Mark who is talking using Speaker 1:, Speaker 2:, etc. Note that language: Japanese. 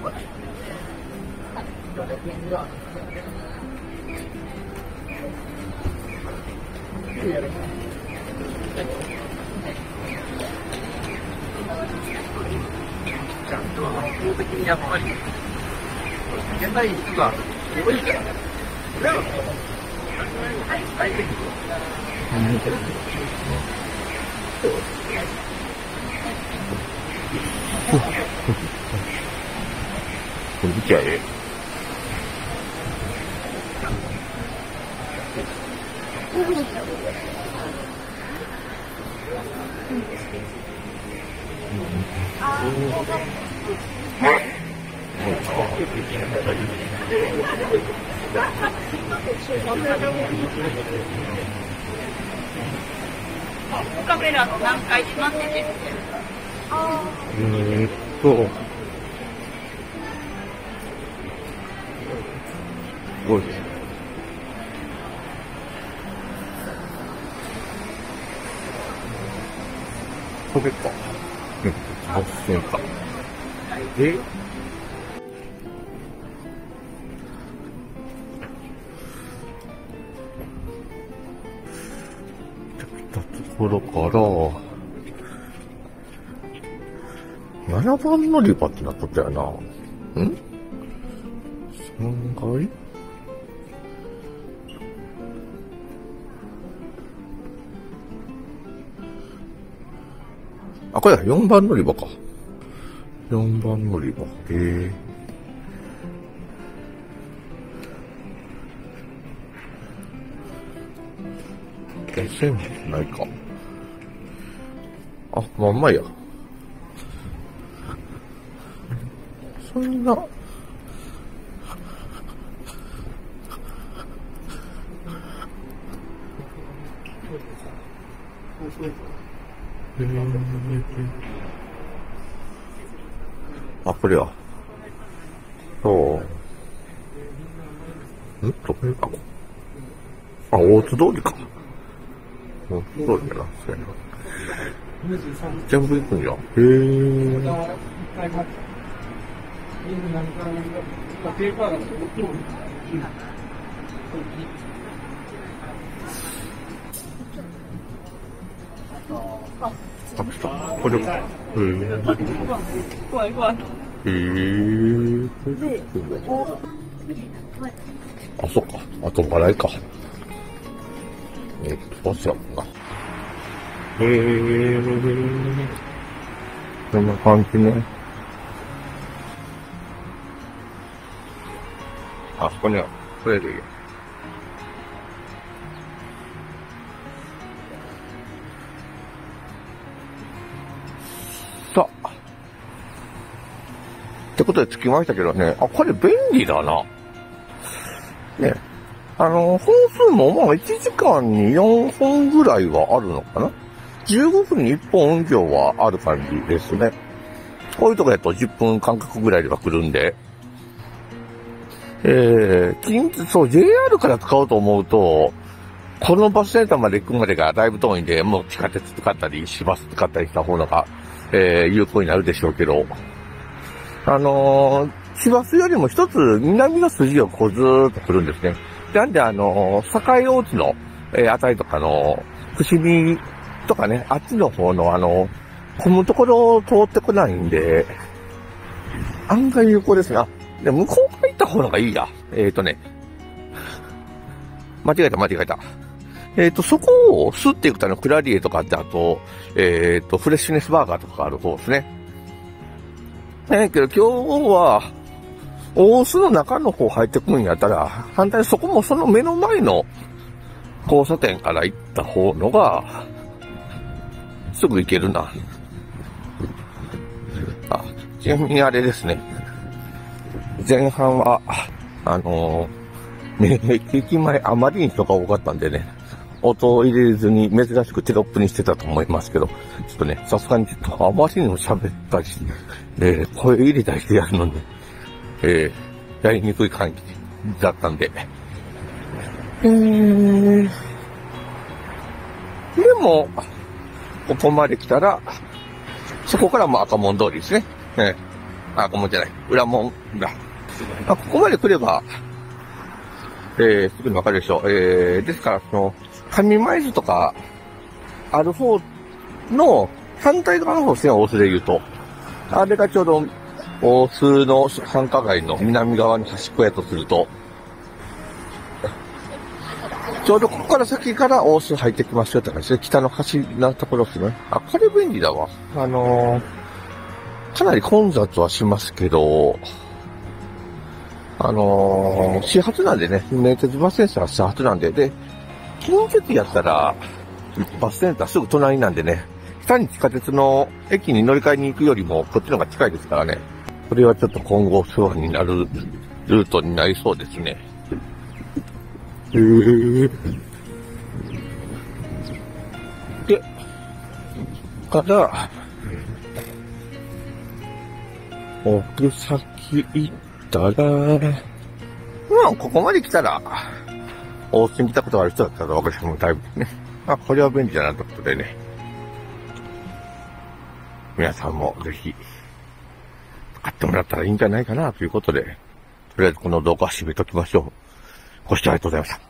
Speaker 1: 我。我在宾馆。别了。站住！我今
Speaker 2: 天不回。元旦意
Speaker 3: 思吧？我问一下，没有。っぱり、現
Speaker 2: うーんと。すごいです。うん、8000円か。え来たころから、7番乗り場ってなっとったよな。ん ?3 階あ、これだ、4番乗り場か。4番乗り場。へえ。え、線ないか。あ、まんまや。そんな、へーあ、これは。そう。ん？どこ？かあ、大津通りか。大津通りやな。そうやな。全部行くんや。へえ。あ、来た。これか。へえ。
Speaker 3: 怖い怖い。
Speaker 2: へえ。あ、そっか。あと払いか。えっと、バスやもんな。へえ。こんな感じね。あそこには、トイレるよ。さあ。ってことで着きましたけどね。あ、これ便利だな。ね。あの、本数もまあ1時間に4本ぐらいはあるのかな ?15 分に1本以上はある感じですね。こういうとこやと10分間隔ぐらいでは来るんで。えー、近そう、JR から使おうと思うと、このバスセンターまで行くまでがだいぶ遠いんで、もう地下鉄使ったり、市バス使ったりした方が、えー、有効になるでしょうけど、あのー、市バスよりも一つ南の筋をこうずーっと来るんですね。なんであのー、境大津の、えー、あたりとかの、伏見とかね、あっちの方のあの、混むところを通ってこないんで、案外有効ですな。で、向こうから行った方がいいや。えっ、ー、とね、間違えた間違えた。えっ、ー、と、そこをスっていくためのクラリエとかってあと、えっ、ー、と、フレッシュネスバーガーとかがある方ですね。えー、けど今日は、大須の中の方入ってくるんやったら、反対にそこもその目の前の交差点から行った方のが、すぐ行けるな。あ、ちなみにあれですね。前半は、あのー、ね、駅前あまりに人が多かったんでね、音を入れずに珍しくテロップにしてたと思いますけど、ちょっとね、さすがにちょっとあまりにも喋ったり、えー、声入れたりしてやるので、えー、やりにくい感じだったんで。えー、でも、ここまで来たら、そこからも赤門通りですね。えー、赤門じゃない、裏門だ。あ、ここまで来れば、えー、すぐにわかるでしょう。えー、ですから、その、上前津とか、ある方の、反対側の方ですね、大須で言うと。あれがちょうど、大須の繁華街の南側の端っこやとすると、ちょうどここから先から大須入ってきますよって感じですね。北の端なところですね。あ、これ便利だわ。あのー、かなり混雑はしますけど、あのー、始発なんでね、名鉄バスセンター始発なんで、で、近鉄やったら、バスセンターすぐ隣なんでね、下に地下鉄の駅に乗り換えに行くよりも、こっちの方が近いですからね。これはちょっと今後世話になるルートになりそうですね。で、から、奥先行ったら、まあ、ここまで来たら、大津に来たことがある人だったら私もだいぶね。まあ、これは便利だなということでね。皆さんもぜひ、買ってもらったらいいんじゃないかなということで、とりあえずこの動画は締めときましょう。ご視聴ありがとうございました。